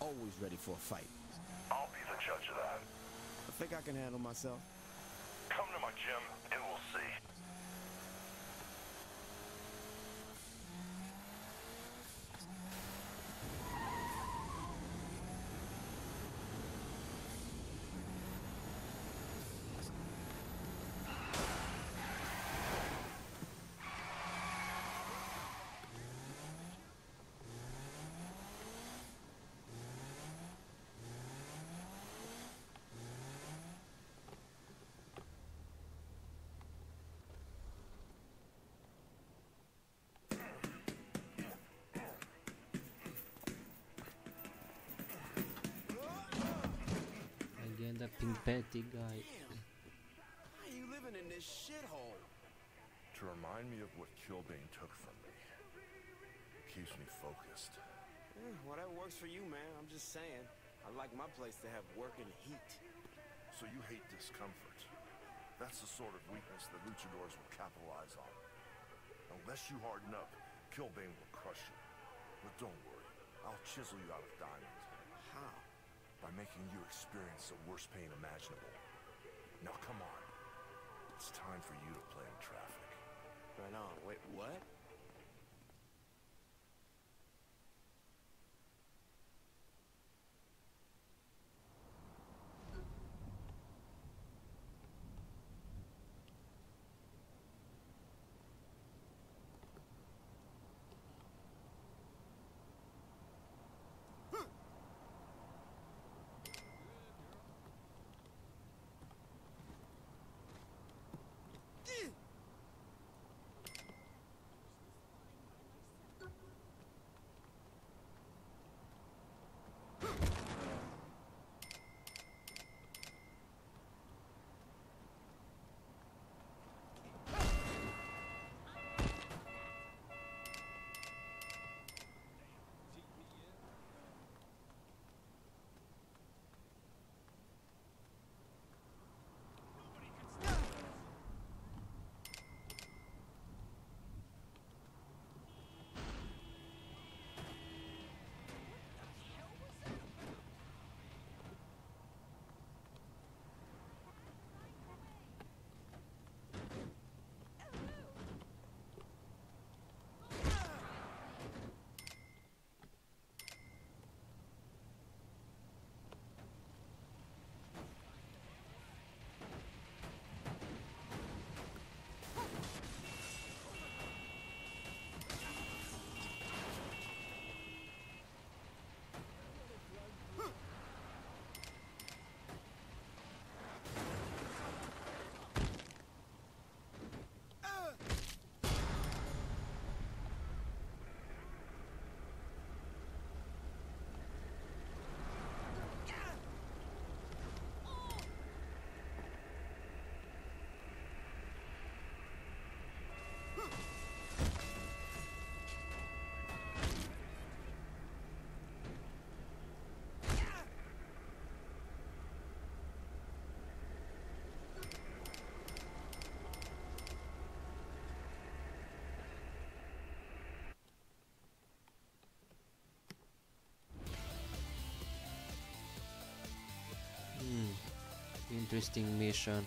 always ready for a fight. I'll be the judge of that. I think I can handle myself. Come to my gym, and we'll see. Again, the pink petty guy. Why are you living in this shithole? To remind me of what Killbane took from me. Keeps me focused. Eh, whatever works for you, man. I'm just saying. I like my place to have working heat. So you hate discomfort. That's the sort of weakness the luchadors will capitalize on. Unless you harden up, Killbane will crush you. But don't worry, I'll chisel you out of diamonds. How? By making you experience the worst pain imaginable. Now come on. It's time for you to play in traffic. Right on. Wait, what? Hmm. Interesting mission.